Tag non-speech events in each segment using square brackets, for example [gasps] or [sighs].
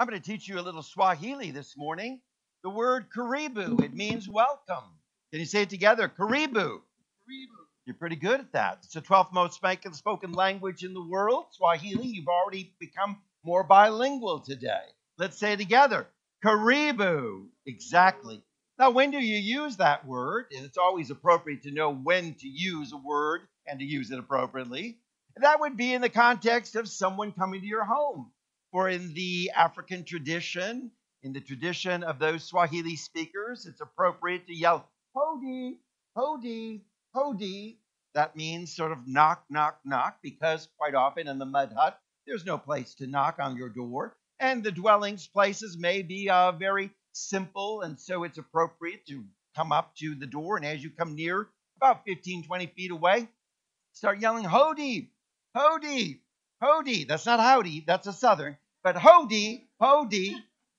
I'm going to teach you a little Swahili this morning. The word karibu, it means welcome. Can you say it together? Karibu. You're pretty good at that. It's the 12th most spoken language in the world, Swahili. You've already become more bilingual today. Let's say it together. Karibu. Exactly. Now, when do you use that word? And it's always appropriate to know when to use a word and to use it appropriately. That would be in the context of someone coming to your home. For in the African tradition, in the tradition of those Swahili speakers, it's appropriate to yell, Hodi, Hodi, Hodi. That means sort of knock, knock, knock, because quite often in the mud hut, there's no place to knock on your door. And the dwellings places may be uh, very simple, and so it's appropriate to come up to the door. And as you come near, about 15, 20 feet away, start yelling, Hodi, Hodi, Hodi. That's not howdy, that's a southern. But Hodi, Hodi,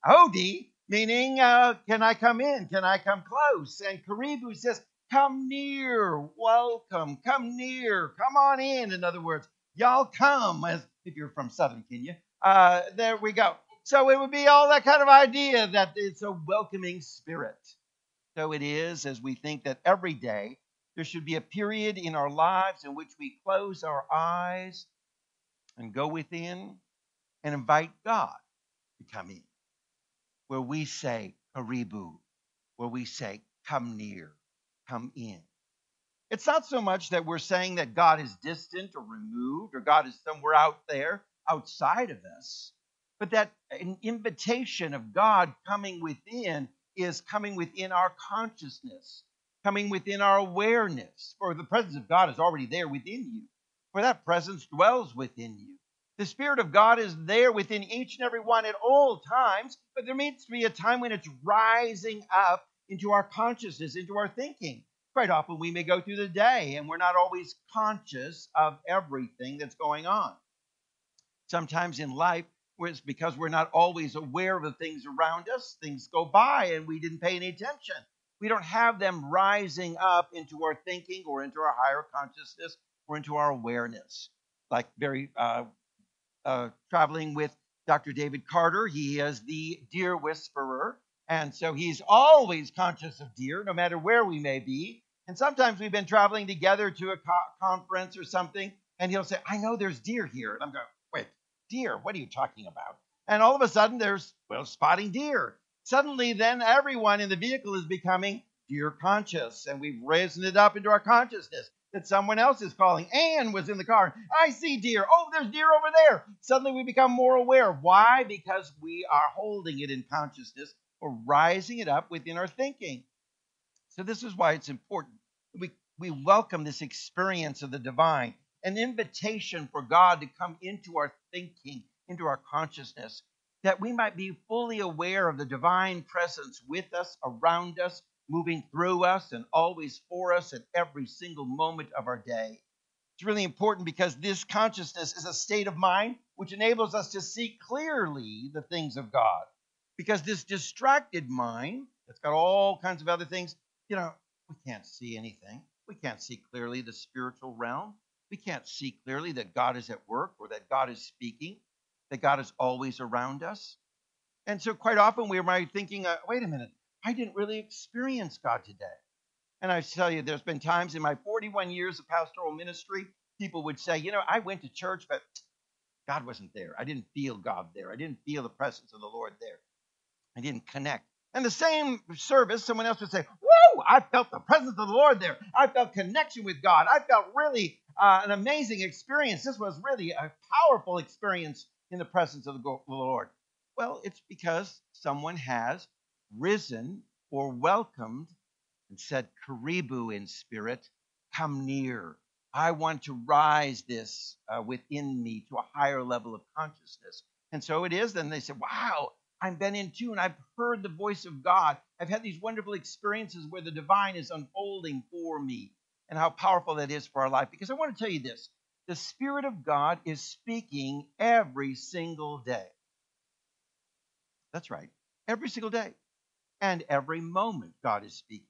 Hodi, meaning, uh, can I come in? Can I come close? And Karibu says, come near, welcome, come near, come on in. In other words, y'all come, as if you're from southern Kenya. Uh, there we go. So it would be all that kind of idea that it's a welcoming spirit. So it is as we think that every day there should be a period in our lives in which we close our eyes and go within and invite God to come in, where we say, Karibu, where we say, come near, come in. It's not so much that we're saying that God is distant or removed or God is somewhere out there outside of us, but that an invitation of God coming within is coming within our consciousness, coming within our awareness. For the presence of God is already there within you, for that presence dwells within you. The Spirit of God is there within each and every one at all times, but there needs to be a time when it's rising up into our consciousness, into our thinking. Quite often we may go through the day and we're not always conscious of everything that's going on. Sometimes in life, it's because we're not always aware of the things around us. Things go by and we didn't pay any attention. We don't have them rising up into our thinking or into our higher consciousness or into our awareness. Like very uh, uh, traveling with Dr. David Carter, he is the deer whisperer. And so he's always conscious of deer, no matter where we may be. And sometimes we've been traveling together to a co- conference or something, and he'll say, I know there's deer here. And I'm going, wait, deer? What are you talking about? And all of a sudden, there's, well, spotting deer. Suddenly, then everyone in the vehicle is becoming deer conscious, and we've risen it up into our consciousness that someone else is calling. Anne was in the car. I see deer. Oh, there's deer over there. Suddenly we become more aware. Why? Because we are holding it in consciousness or rising it up within our thinking. So this is why it's important. We, we welcome this experience of the divine, an invitation for God to come into our thinking, into our consciousness, that we might be fully aware of the divine presence with us, around us, moving through us and always for us at every single moment of our day. It's really important because this consciousness is a state of mind which enables us to see clearly the things of God. Because this distracted mind, that's got all kinds of other things, you know, we can't see anything. We can't see clearly the spiritual realm. We can't see clearly that God is at work or that God is speaking, that God is always around us. And so, quite often, we might thinking, uh, wait a minute, I didn't really experience God today. And I tell you, there's been times in my 41 years of pastoral ministry, people would say, you know, I went to church, but God wasn't there. I didn't feel God there. I didn't feel the presence of the Lord there. I didn't connect. And the same service, someone else would say, Whoa, I felt the presence of the Lord there. I felt connection with God. I felt really uh, an amazing experience. This was really a powerful experience in the presence of the Lord. Well, it's because someone has risen or welcomed and said, Karibu in spirit, come near. I want to rise this uh, within me to a higher level of consciousness. And so it is. Then they said, Wow, I've been in tune. I've heard the voice of God. I've had these wonderful experiences where the divine is unfolding for me and how powerful that is for our life. Because I want to tell you this the Spirit of God is speaking every single day. That's right, every single day and every moment God is speaking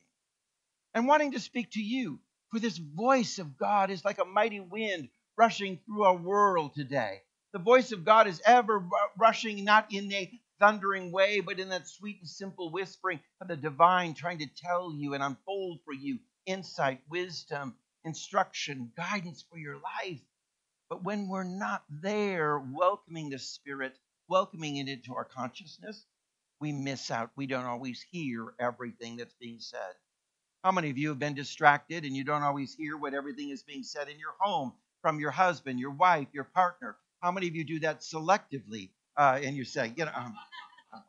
and wanting to speak to you. For this voice of God is like a mighty wind rushing through our world today. The voice of God is ever rushing, not in a thundering way, but in that sweet and simple whispering of the divine trying to tell you and unfold for you insight, wisdom, instruction, guidance for your life. But when we're not there welcoming the Spirit, welcoming it into our consciousness, we miss out. We don't always hear everything that's being said. How many of you have been distracted and you don't always hear what everything is being said in your home from your husband, your wife, your partner? How many of you do that selectively? Uh, and you say, you know, um,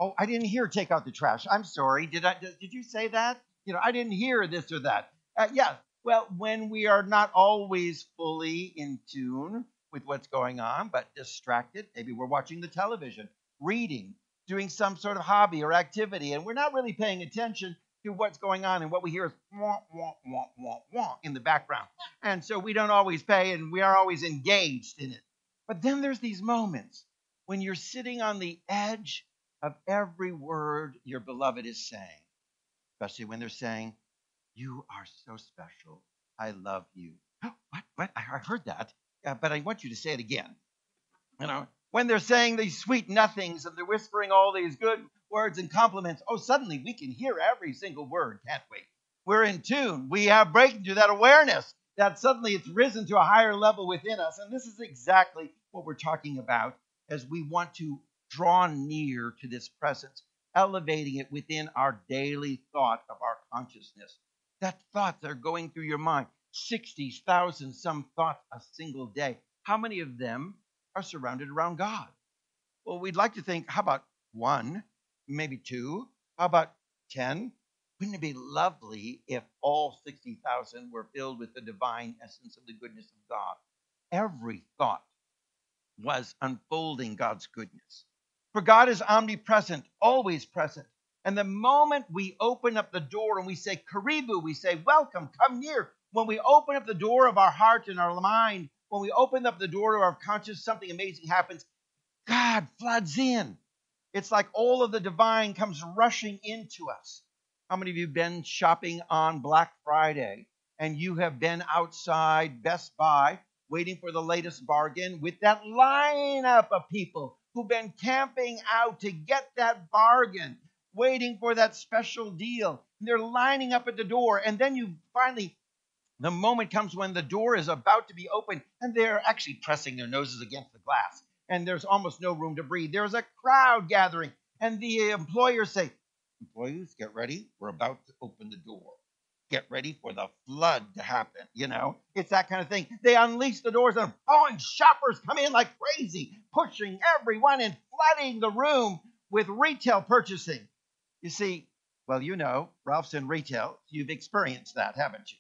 oh, I didn't hear take out the trash. I'm sorry. Did I? Did, did you say that? You know, I didn't hear this or that. Uh, yeah. Well, when we are not always fully in tune with what's going on, but distracted, maybe we're watching the television, reading, doing some sort of hobby or activity, and we're not really paying attention to what's going on, and what we hear is wah, wah, wah, wah, wah in the background. And so we don't always pay, and we are always engaged in it. But then there's these moments when you're sitting on the edge of every word your beloved is saying, especially when they're saying, You are so special. I love you. [gasps] what? What? I heard that, uh, but I want you to say it again. You know, when they're saying these sweet nothings and they're whispering all these good words and compliments, oh, suddenly we can hear every single word, can't we? We're in tune. We have breaking to that awareness that suddenly it's risen to a higher level within us. And this is exactly what we're talking about as we want to draw near to this presence, elevating it within our daily thought of our consciousness. That thoughts are going through your mind, 60,000 some thoughts a single day. How many of them are surrounded around God? Well, we'd like to think, how about one, maybe two? How about 10? Wouldn't it be lovely if all 60,000 were filled with the divine essence of the goodness of God? Every thought was unfolding God's goodness. For God is omnipresent, always present. And the moment we open up the door and we say, Karibu, we say, Welcome, come near. When we open up the door of our heart and our mind, when we open up the door of our conscience, something amazing happens. God floods in. It's like all of the divine comes rushing into us. How many of you been shopping on Black Friday and you have been outside Best Buy waiting for the latest bargain with that lineup of people who've been camping out to get that bargain, waiting for that special deal? And they're lining up at the door, and then you finally the moment comes when the door is about to be opened and they're actually pressing their noses against the glass and there's almost no room to breathe. There's a crowd gathering and the employers say, Employees, get ready. We're about to open the door. Get ready for the flood to happen. You know, it's that kind of thing. They unleash the doors and oh, and shoppers come in like crazy, pushing everyone and flooding the room with retail purchasing. You see, well, you know, Ralph's in retail. You've experienced that, haven't you?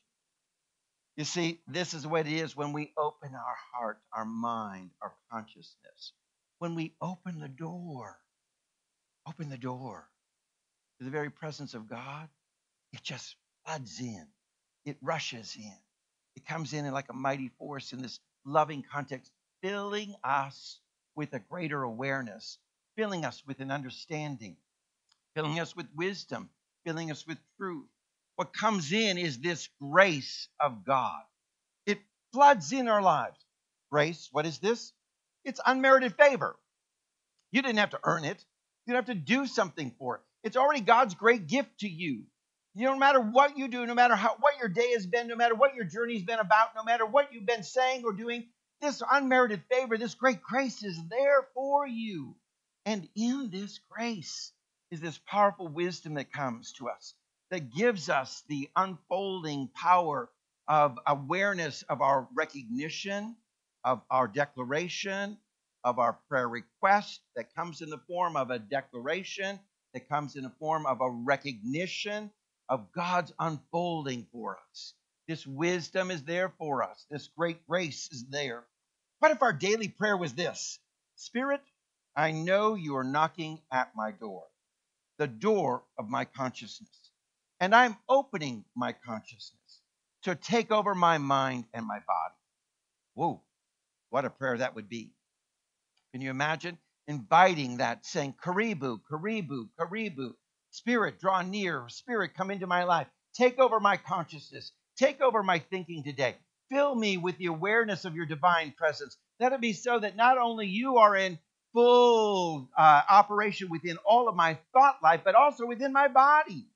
You see, this is what it is when we open our heart, our mind, our consciousness. When we open the door, open the door to the very presence of God, it just floods in. It rushes in. It comes in like a mighty force in this loving context, filling us with a greater awareness, filling us with an understanding, filling us with wisdom, filling us with truth, what comes in is this grace of God. It floods in our lives. Grace, what is this? It's unmerited favor. You didn't have to earn it, you didn't have to do something for it. It's already God's great gift to you. You know, no matter what you do, no matter how what your day has been, no matter what your journey's been about, no matter what you've been saying or doing, this unmerited favor, this great grace is there for you. And in this grace is this powerful wisdom that comes to us that gives us the unfolding power of awareness of our recognition, of our declaration, of our prayer request that comes in the form of a declaration, that comes in the form of a recognition of God's unfolding for us. This wisdom is there for us. This great grace is there. What if our daily prayer was this Spirit, I know you are knocking at my door, the door of my consciousness. And I'm opening my consciousness to take over my mind and my body. Whoa, what a prayer that would be. Can you imagine inviting that, saying, Karibu, Karibu, Karibu, Spirit, draw near, Spirit, come into my life, take over my consciousness, take over my thinking today. Fill me with the awareness of your divine presence. Let it be so that not only you are in full uh, operation within all of my thought life, but also within my body.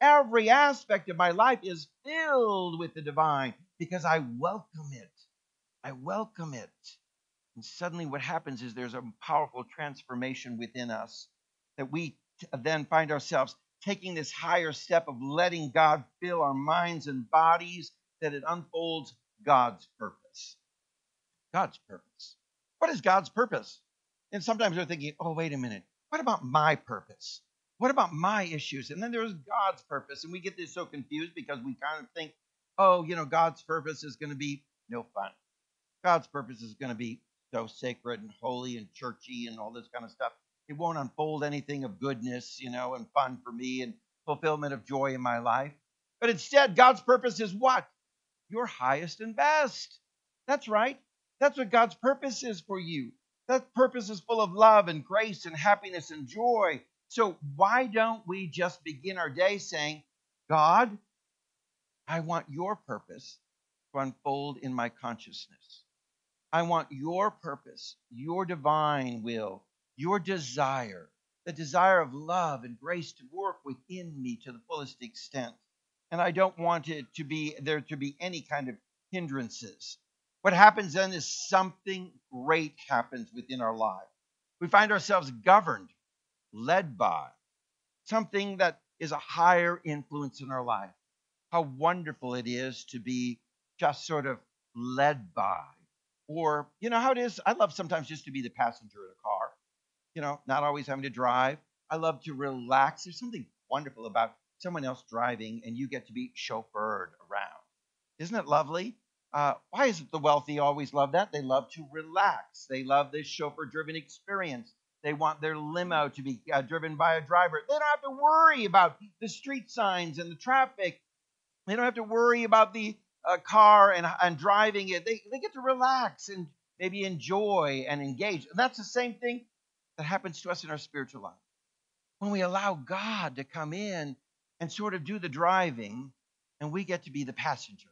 Every aspect of my life is filled with the divine because I welcome it. I welcome it. And suddenly, what happens is there's a powerful transformation within us that we then find ourselves taking this higher step of letting God fill our minds and bodies, that it unfolds God's purpose. God's purpose. What is God's purpose? And sometimes we're thinking, oh, wait a minute. What about my purpose? What about my issues? And then there's God's purpose. And we get this so confused because we kind of think, oh, you know, God's purpose is going to be no fun. God's purpose is going to be so sacred and holy and churchy and all this kind of stuff. It won't unfold anything of goodness, you know, and fun for me and fulfillment of joy in my life. But instead, God's purpose is what? Your highest and best. That's right. That's what God's purpose is for you. That purpose is full of love and grace and happiness and joy. So why don't we just begin our day saying, God, I want your purpose to unfold in my consciousness. I want your purpose, your divine will, your desire, the desire of love and grace to work within me to the fullest extent. And I don't want it to be there to be any kind of hindrances. What happens then is something great happens within our lives. We find ourselves governed, led by something that is a higher influence in our life. How wonderful it is to be just sort of led by or, you know how it is? I love sometimes just to be the passenger in a car, you know, not always having to drive. I love to relax. There's something wonderful about someone else driving and you get to be chauffeured around. Isn't it lovely? Uh, why is it the wealthy always love that? They love to relax. They love this chauffeur driven experience. They want their limo to be uh, driven by a driver. They don't have to worry about the street signs and the traffic. They don't have to worry about the a car and, and driving it, they, they get to relax and maybe enjoy and engage. And that's the same thing that happens to us in our spiritual life. When we allow God to come in and sort of do the driving, and we get to be the passenger.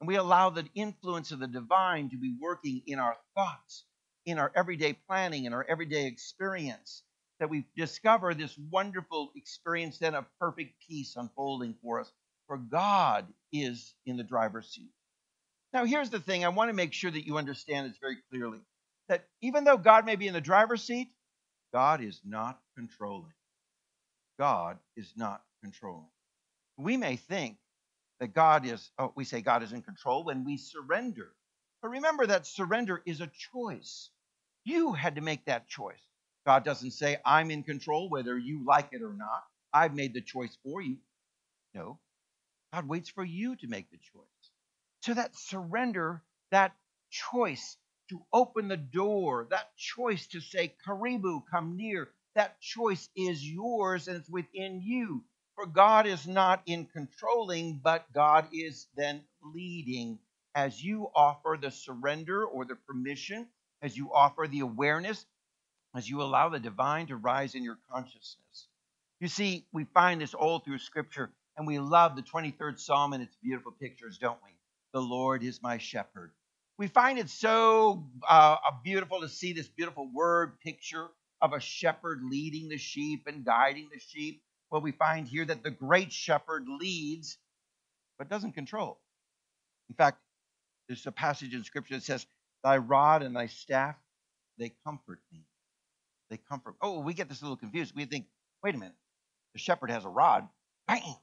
And we allow the influence of the divine to be working in our thoughts, in our everyday planning, and our everyday experience, that we discover this wonderful experience then of perfect peace unfolding for us for God is in the driver's seat. Now, here's the thing I want to make sure that you understand this very clearly that even though God may be in the driver's seat, God is not controlling. God is not controlling. We may think that God is, oh, we say God is in control when we surrender. But remember that surrender is a choice. You had to make that choice. God doesn't say, I'm in control whether you like it or not. I've made the choice for you. No, God waits for you to make the choice. So that surrender, that choice to open the door, that choice to say, Karibu, come near, that choice is yours and it's within you. For God is not in controlling, but God is then leading as you offer the surrender or the permission, as you offer the awareness, as you allow the divine to rise in your consciousness. You see, we find this all through Scripture and we love the 23rd Psalm and its beautiful pictures, don't we? The Lord is my shepherd. We find it so uh, beautiful to see this beautiful word picture of a shepherd leading the sheep and guiding the sheep. Well, we find here that the great shepherd leads, but doesn't control. In fact, there's a passage in Scripture that says, Thy rod and thy staff, they comfort me. They comfort. Oh, we get this a little confused. We think, wait a minute, the shepherd has a rod. Bang!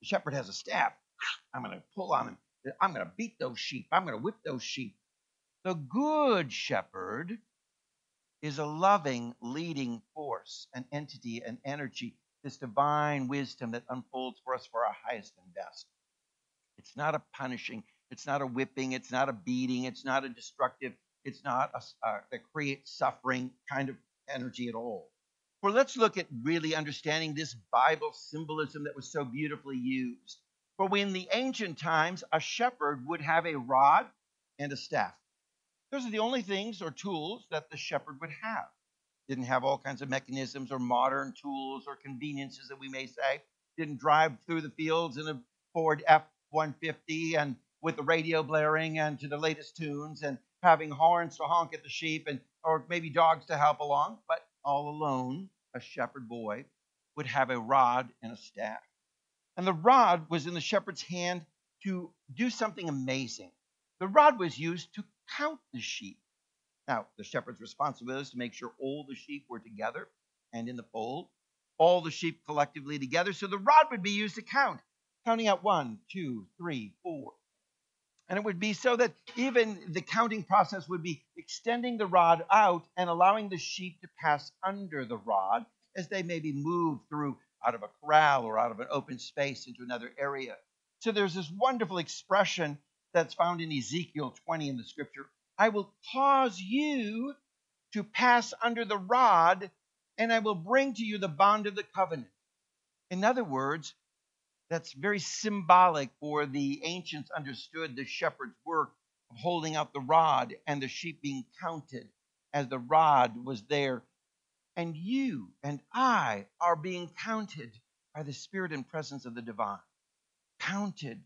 The shepherd has a staff. I'm going to pull on him. I'm going to beat those sheep. I'm going to whip those sheep. The good shepherd is a loving, leading force, an entity, an energy, this divine wisdom that unfolds for us for our highest and best. It's not a punishing, it's not a whipping, it's not a beating, it's not a destructive, it's not a, uh, that creates suffering kind of energy at all. For let's look at really understanding this Bible symbolism that was so beautifully used. For in the ancient times, a shepherd would have a rod and a staff. Those are the only things or tools that the shepherd would have. Didn't have all kinds of mechanisms or modern tools or conveniences that we may say. Didn't drive through the fields in a Ford F 150 and with the radio blaring and to the latest tunes and having horns to honk at the sheep and or maybe dogs to help along, but all alone, a shepherd boy would have a rod and a staff. And the rod was in the shepherd's hand to do something amazing. The rod was used to count the sheep. Now, the shepherd's responsibility is to make sure all the sheep were together and in the fold, all the sheep collectively together. So the rod would be used to count, counting out one, two, three, four. And it would be so that even the counting process would be extending the rod out and allowing the sheep to pass under the rod as they maybe move through out of a corral or out of an open space into another area. So there's this wonderful expression that's found in Ezekiel 20 in the scripture I will cause you to pass under the rod, and I will bring to you the bond of the covenant. In other words, that's very symbolic for the ancients understood the shepherd's work of holding out the rod and the sheep being counted as the rod was there. And you and I are being counted by the spirit and presence of the divine. Counted,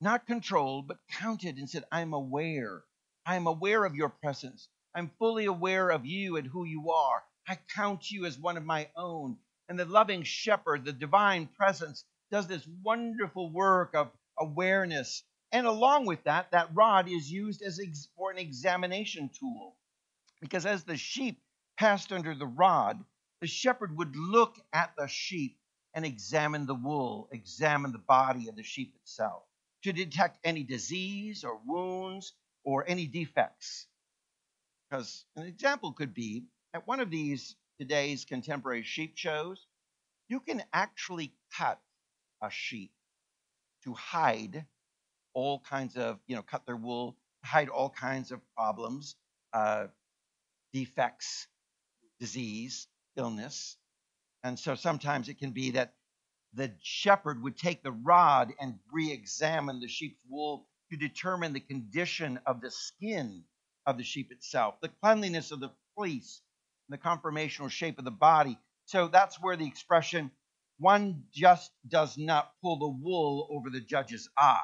not controlled, but counted and said, I'm aware I am aware of your presence. I'm fully aware of you and who you are. I count you as one of my own. And the loving shepherd, the divine presence, does this wonderful work of awareness. And along with that, that rod is used as ex- for an examination tool. Because as the sheep passed under the rod, the shepherd would look at the sheep and examine the wool, examine the body of the sheep itself to detect any disease or wounds or any defects. Because an example could be at one of these today's contemporary sheep shows, you can actually cut a sheep to hide all kinds of, you know, cut their wool, hide all kinds of problems, uh, defects, disease, illness. And so sometimes it can be that the shepherd would take the rod and re examine the sheep's wool to determine the condition of the skin of the sheep itself, the cleanliness of the fleece, the conformational shape of the body. So that's where the expression, one just does not pull the wool over the judge's eye.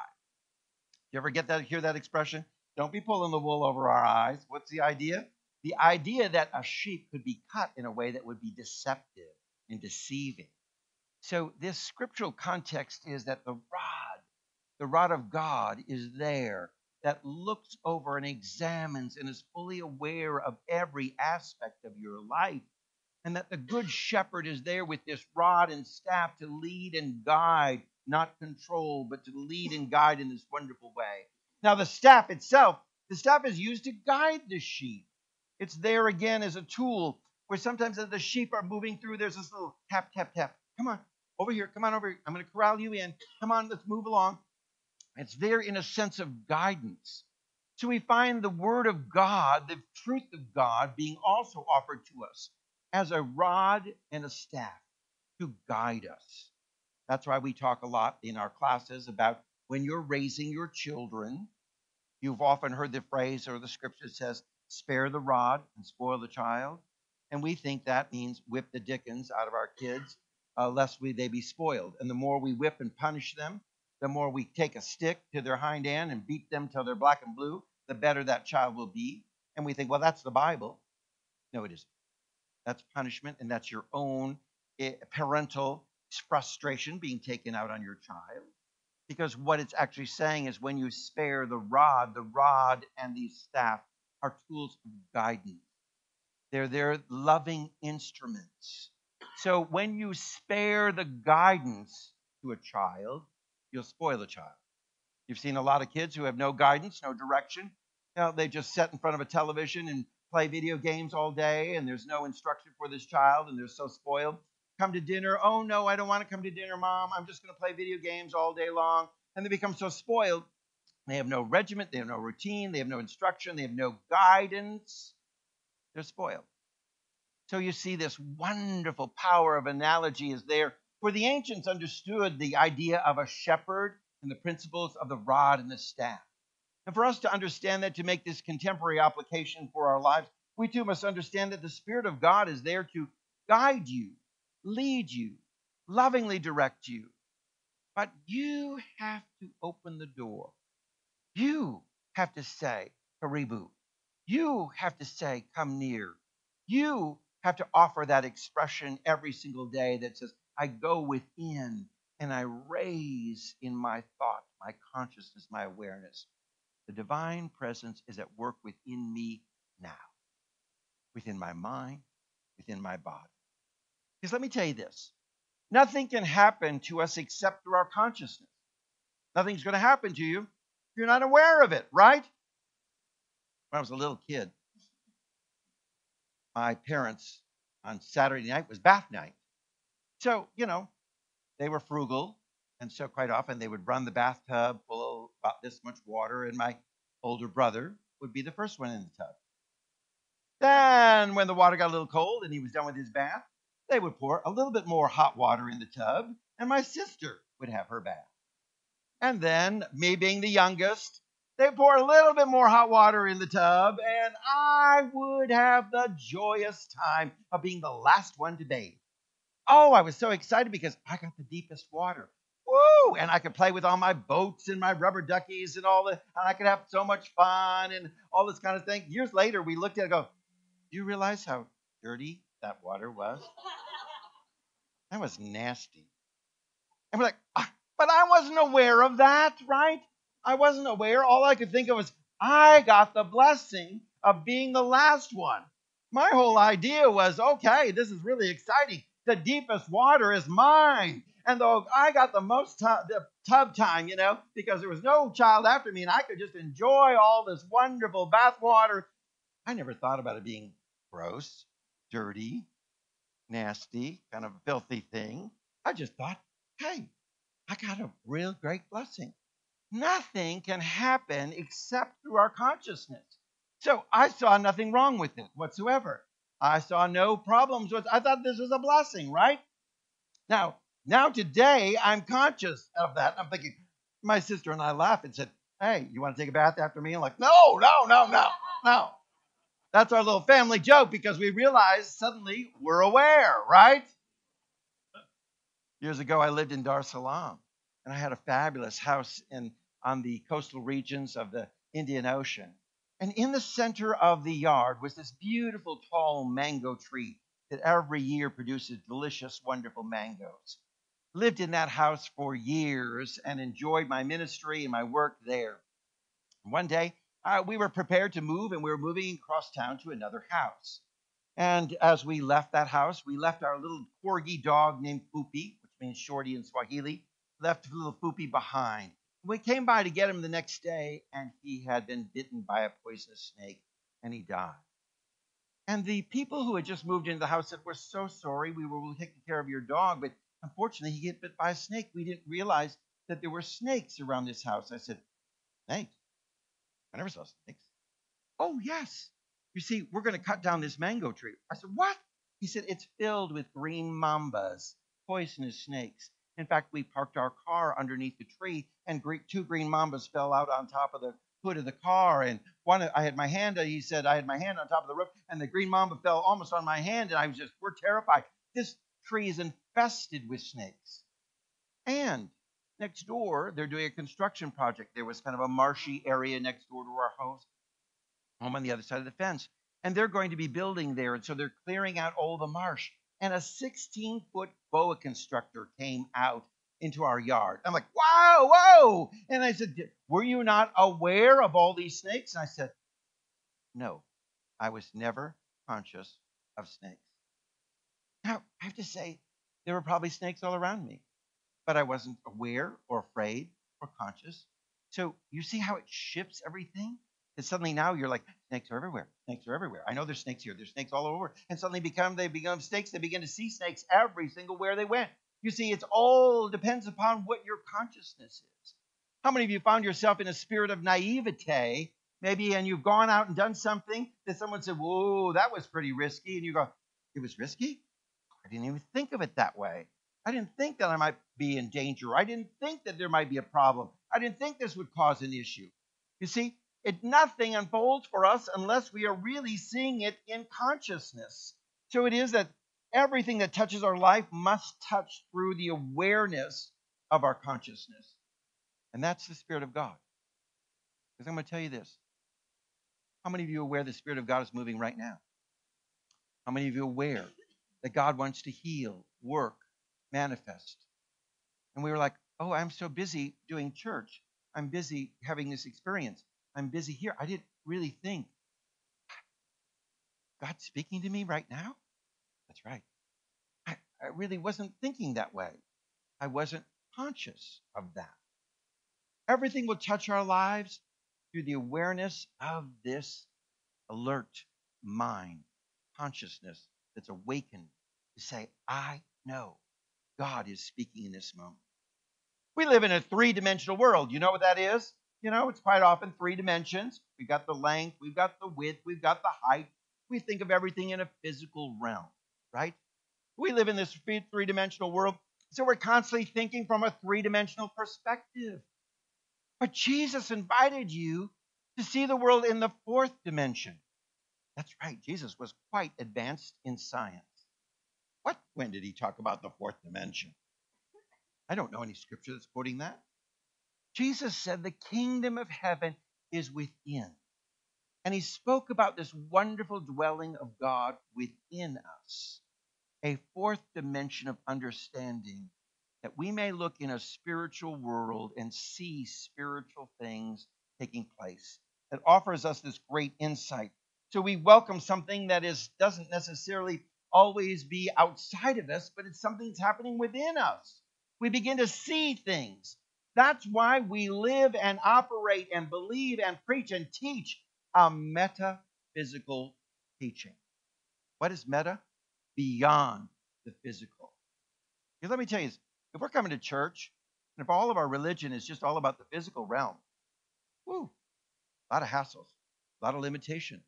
You ever get that, hear that expression? Don't be pulling the wool over our eyes. What's the idea? The idea that a sheep could be cut in a way that would be deceptive and deceiving. So, this scriptural context is that the rod the rod of God is there that looks over and examines and is fully aware of every aspect of your life. And that the good shepherd is there with this rod and staff to lead and guide, not control, but to lead and guide in this wonderful way. Now, the staff itself, the staff is used to guide the sheep. It's there again as a tool where sometimes as the sheep are moving through, there's this little tap, tap, tap. Come on, over here. Come on over here. I'm going to corral you in. Come on, let's move along. It's there in a sense of guidance. So we find the Word of God, the truth of God, being also offered to us as a rod and a staff to guide us. That's why we talk a lot in our classes about when you're raising your children. You've often heard the phrase or the scripture says, spare the rod and spoil the child. And we think that means whip the dickens out of our kids, uh, lest we, they be spoiled. And the more we whip and punish them, the more we take a stick to their hind end and beat them till they're black and blue, the better that child will be. And we think, well, that's the Bible. No, it isn't. That's punishment, and that's your own eh, parental frustration being taken out on your child. Because what it's actually saying is when you spare the rod, the rod and the staff are tools of guidance. They're their loving instruments. So when you spare the guidance to a child, you'll spoil a child. You've seen a lot of kids who have no guidance, no direction. You know, they just sit in front of a television and play video games all day, and there's no instruction for this child, and they're so spoiled. Come to dinner. Oh, no, I don't want to come to dinner, mom. I'm just going to play video games all day long. And they become so spoiled. They have no regiment, they have no routine, they have no instruction, they have no guidance. They're spoiled. So you see, this wonderful power of analogy is there for the ancients understood the idea of a shepherd and the principles of the rod and the staff. And for us to understand that, to make this contemporary application for our lives, we too must understand that the Spirit of God is there to guide you, lead you, lovingly direct you. But you have to open the door. You have to say, Karibu. You have to say, Come near. You have to offer that expression every single day that says, I go within and I raise in my thought, my consciousness, my awareness. The divine presence is at work within me now, within my mind, within my body. Because let me tell you this nothing can happen to us except through our consciousness. Nothing's going to happen to you if you're not aware of it, right? When I was a little kid, my parents on Saturday night was bath night. So, you know, they were frugal. And so, quite often, they would run the bathtub full about this much water, and my older brother would be the first one in the tub. Then, when the water got a little cold and he was done with his bath, they would pour a little bit more hot water in the tub, and my sister would have her bath. And then, me being the youngest, they pour a little bit more hot water in the tub, and I would have the joyous time of being the last one to bathe. Oh, I was so excited because I got the deepest water. Woo! And I could play with all my boats and my rubber duckies and all the, and I could have so much fun and all this kind of thing. Years later, we looked at it and go, Do you realize how dirty that water was? That was nasty. And we're like, ah, but I wasn't aware of that, right? I wasn't aware. All I could think of was, I got the blessing of being the last one. My whole idea was, okay, this is really exciting. The deepest water is mine. And though I got the most tub, the tub time, you know, because there was no child after me and I could just enjoy all this wonderful bath water, I never thought about it being gross, dirty, nasty, kind of a filthy thing. I just thought, hey, I got a real great blessing. Nothing can happen except through our consciousness. So I saw nothing wrong with it whatsoever. I saw no problems with I thought this was a blessing, right? Now, now today I'm conscious of that. I'm thinking, my sister and I laughed and said, Hey, you want to take a bath after me? I'm like, no, no, no, no, no. That's our little family joke because we realize suddenly we're aware, right? Years ago, I lived in Dar es Salaam and I had a fabulous house in on the coastal regions of the Indian Ocean. And in the center of the yard was this beautiful tall mango tree that every year produces delicious, wonderful mangoes. Lived in that house for years and enjoyed my ministry and my work there. One day, uh, we were prepared to move and we were moving across town to another house. And as we left that house, we left our little corgi dog named Fupi, which means shorty in Swahili, left little Fupi behind. We came by to get him the next day, and he had been bitten by a poisonous snake, and he died. And the people who had just moved into the house said, We're so sorry. We were taking care of your dog, but unfortunately, he got bit by a snake. We didn't realize that there were snakes around this house. I said, Snakes? I never saw snakes. Oh, yes. You see, we're going to cut down this mango tree. I said, What? He said, It's filled with green mambas, poisonous snakes. In fact, we parked our car underneath the tree, and two green mambas fell out on top of the hood of the car. And one, I had my hand, he said, I had my hand on top of the roof, and the green mamba fell almost on my hand, and I was just, we're terrified. This tree is infested with snakes. And next door, they're doing a construction project. There was kind of a marshy area next door to our house, home on the other side of the fence. And they're going to be building there. And so they're clearing out all the marsh and a 16 foot boa constrictor came out into our yard. I'm like, whoa, whoa. And I said, Were you not aware of all these snakes? And I said, No, I was never conscious of snakes. Now, I have to say, there were probably snakes all around me, but I wasn't aware or afraid or conscious. So you see how it shifts everything? And suddenly now you're like, snakes are everywhere. Snakes are everywhere. I know there's snakes here. There's snakes all over. And suddenly become they become snakes. They begin to see snakes every single where they went. You see, it's all depends upon what your consciousness is. How many of you found yourself in a spirit of naivete, maybe, and you've gone out and done something that someone said, Whoa, that was pretty risky. And you go, It was risky? I didn't even think of it that way. I didn't think that I might be in danger. I didn't think that there might be a problem. I didn't think this would cause an issue. You see, it nothing unfolds for us unless we are really seeing it in consciousness. So it is that everything that touches our life must touch through the awareness of our consciousness. And that's the Spirit of God. Because I'm going to tell you this How many of you are aware the Spirit of God is moving right now? How many of you are aware that God wants to heal, work, manifest? And we were like, oh, I'm so busy doing church. I'm busy having this experience. I'm busy here. I didn't really think God's speaking to me right now? That's right. I, I really wasn't thinking that way. I wasn't conscious of that. Everything will touch our lives through the awareness of this alert mind, consciousness that's awakened to say, I know God is speaking in this moment. We live in a three dimensional world. You know what that is? You know, it's quite often three dimensions. We've got the length, we've got the width, we've got the height. We think of everything in a physical realm, right? We live in this three dimensional world, so we're constantly thinking from a three dimensional perspective. But Jesus invited you to see the world in the fourth dimension. That's right, Jesus was quite advanced in science. What? When did he talk about the fourth dimension? I don't know any scripture that's quoting that. Jesus said the kingdom of heaven is within. And he spoke about this wonderful dwelling of God within us, a fourth dimension of understanding that we may look in a spiritual world and see spiritual things taking place. It offers us this great insight. So we welcome something that is doesn't necessarily always be outside of us, but it's something that's happening within us. We begin to see things. That's why we live and operate and believe and preach and teach a metaphysical teaching. What is meta? Beyond the physical. Because let me tell you, if we're coming to church, and if all of our religion is just all about the physical realm, whoo, a lot of hassles, a lot of limitations,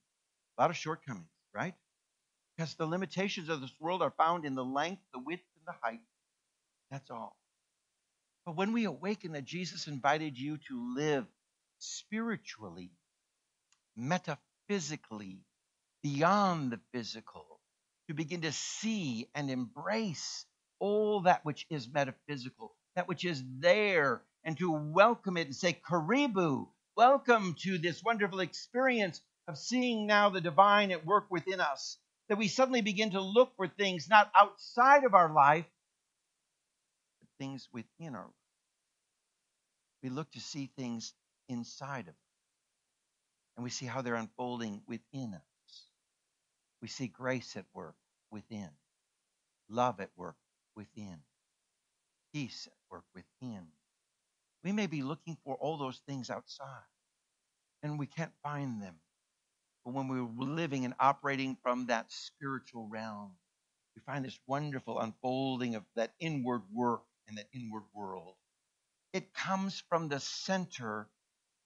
a lot of shortcomings, right? Because the limitations of this world are found in the length, the width, and the height. That's all. But when we awaken that Jesus invited you to live spiritually, metaphysically, beyond the physical, to begin to see and embrace all that which is metaphysical, that which is there, and to welcome it and say, Karibu, welcome to this wonderful experience of seeing now the divine at work within us. That we suddenly begin to look for things not outside of our life, but things within our life. We look to see things inside of us. And we see how they're unfolding within us. We see grace at work within, love at work within, peace at work within. We may be looking for all those things outside, and we can't find them. But when we're living and operating from that spiritual realm, we find this wonderful unfolding of that inward work and that inward world. It comes from the center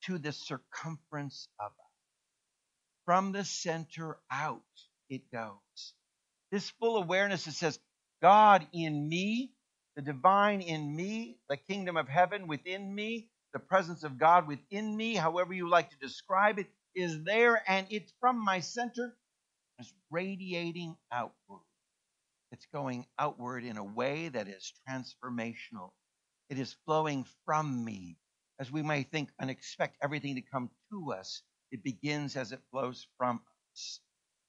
to the circumference of us. From the center out, it goes. This full awareness that says, God in me, the divine in me, the kingdom of heaven within me, the presence of God within me, however you like to describe it, is there and it's from my center. It's radiating outward. It's going outward in a way that is transformational. It is flowing from me. As we may think and expect everything to come to us, it begins as it flows from us.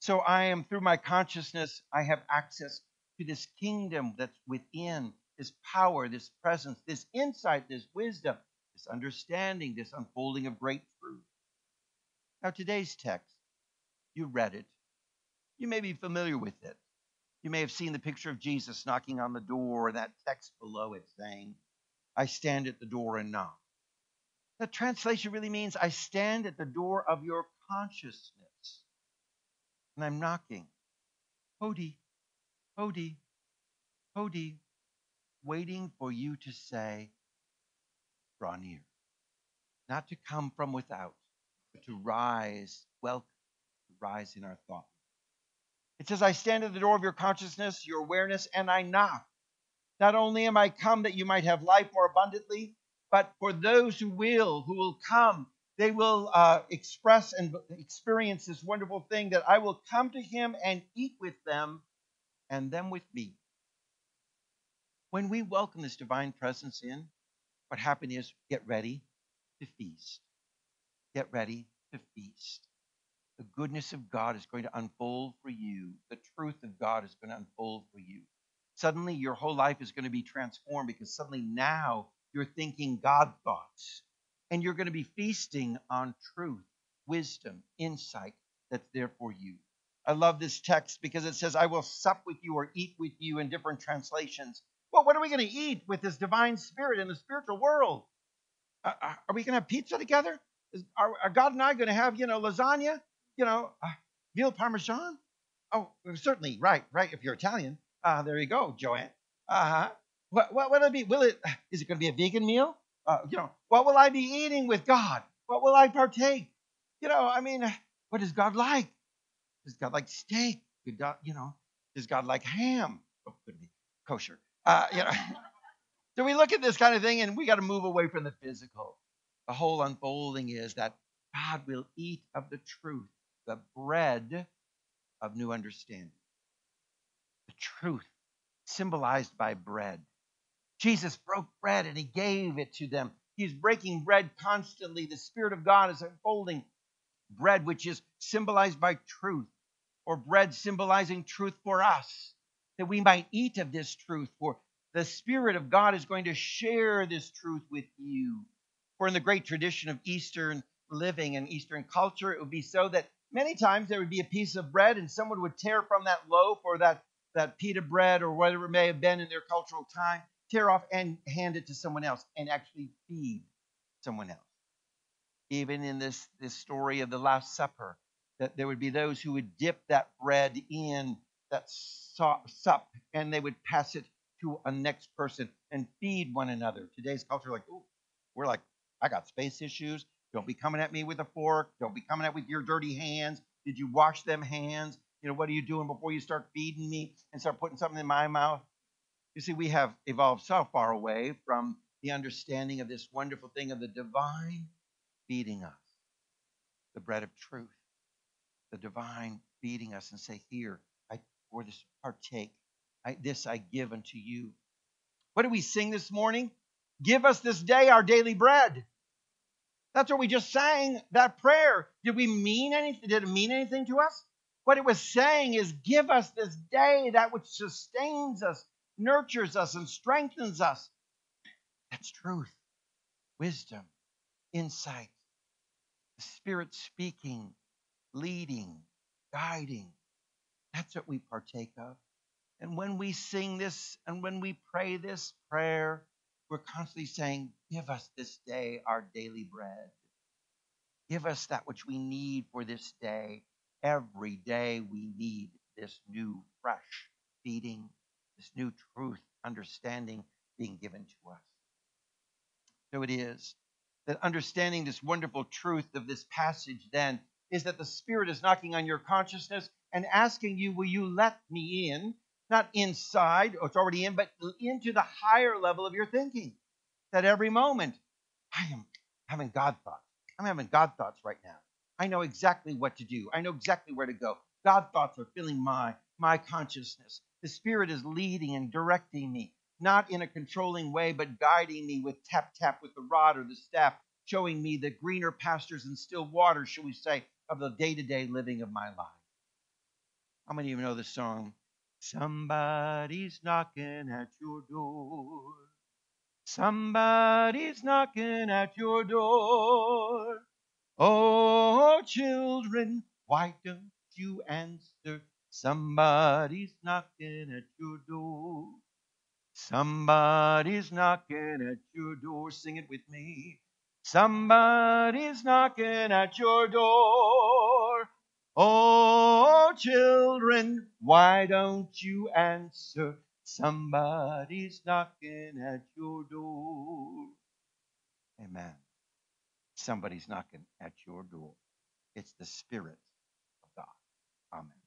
So I am, through my consciousness, I have access to this kingdom that's within, this power, this presence, this insight, this wisdom, this understanding, this unfolding of great. Now, today's text, you read it. You may be familiar with it. You may have seen the picture of Jesus knocking on the door, and that text below it saying, I stand at the door and knock. That translation really means I stand at the door of your consciousness and I'm knocking. Hodi, Hodi, Hodi, waiting for you to say, draw near. Not to come from without, to rise, welcome, to rise in our thought. It says, I stand at the door of your consciousness, your awareness, and I knock. Not only am I come that you might have life more abundantly, but for those who will, who will come, they will uh, express and experience this wonderful thing that I will come to him and eat with them and them with me. When we welcome this divine presence in, what happened is get ready to feast. Get ready to feast. the goodness of God is going to unfold for you. The truth of God is going to unfold for you. Suddenly, your whole life is going to be transformed because suddenly now you're thinking God thoughts and you're going to be feasting on truth, wisdom, insight that's there for you. I love this text because it says, I will sup with you or eat with you in different translations. Well, what are we going to eat with this divine spirit in the spiritual world? Uh, uh are we going to have pizza together? Is, are, are, God and I going to have, you know, lasagna? You know, uh, veal parmesan? Oh, certainly, right, right. If you're Italian, uh, there you go, Joanne. Uh huh. What, what will it be? Will it? [sighs] Is it going to be a vegan meal? Uh, you know, what will I be eating with God? What will I partake? You know, I mean, [sighs] what does God like? Does God like steak? Good God, you know, does God like ham? Oh, could be kosher. Uh, you know, [laughs] so we look at this kind of thing and we got to move away from the physical. The whole unfolding is that God will eat of the truth, the bread of new understanding. The truth symbolized by bread. Jesus broke bread and he gave it to them. He's breaking bread constantly. The Spirit of God is unfolding bread, which is symbolized by truth, or bread symbolizing truth for us, that we might eat of this truth. For the Spirit of God is going to share this truth with you. For in the great tradition of Eastern living and Eastern culture, it would be so that many times there would be a piece of bread and someone would tear from that loaf or that, that pita bread or whatever it may have been in their cultural time, tear off and hand it to someone else and actually feed someone else. Even in this, this story of the Last Supper, that there would be those who would dip that bread in that sup and they would pass it to a next person and feed one another. Today's culture, like, oh, we're like, I got space issues. Don't be coming at me with a fork. Don't be coming at me with your dirty hands. Did you wash them hands? You know, what are you doing before you start feeding me and start putting something in my mouth? You see, we have evolved so far away from the understanding of this wonderful thing of the divine feeding us, the bread of truth, the divine feeding us and say, Here, I for this partake. I, this I give unto you. What do we sing this morning? Give us this day our daily bread. That's what we just sang, that prayer. Did we mean anything? Did it mean anything to us? What it was saying is, give us this day that which sustains us, nurtures us and strengthens us. That's truth, wisdom, insight, the Spirit speaking, leading, guiding. That's what we partake of. And when we sing this and when we pray this prayer, we're constantly saying, Give us this day our daily bread. Give us that which we need for this day. Every day we need this new, fresh feeding this new truth, understanding being given to us. So it is that understanding this wonderful truth of this passage then is that the Spirit is knocking on your consciousness and asking you, Will you let me in? Not inside, it's already in, but into the higher level of your thinking. That every moment, I am having God thoughts. I'm having God thoughts right now. I know exactly what to do. I know exactly where to go. God thoughts are filling my my consciousness. The Spirit is leading and directing me, not in a controlling way, but guiding me with tap tap with the rod or the staff, showing me the greener pastures and still waters, shall we say, of the day to day living of my life. How many of you know the song? Somebody's knocking at your door. Somebody's knocking at your door. Oh, children, why don't you answer? Somebody's knocking at your door. Somebody's knocking at your door. Sing it with me. Somebody's knocking at your door. Oh, children, why don't you answer? Somebody's knocking at your door. Amen. Somebody's knocking at your door. It's the Spirit of God. Amen.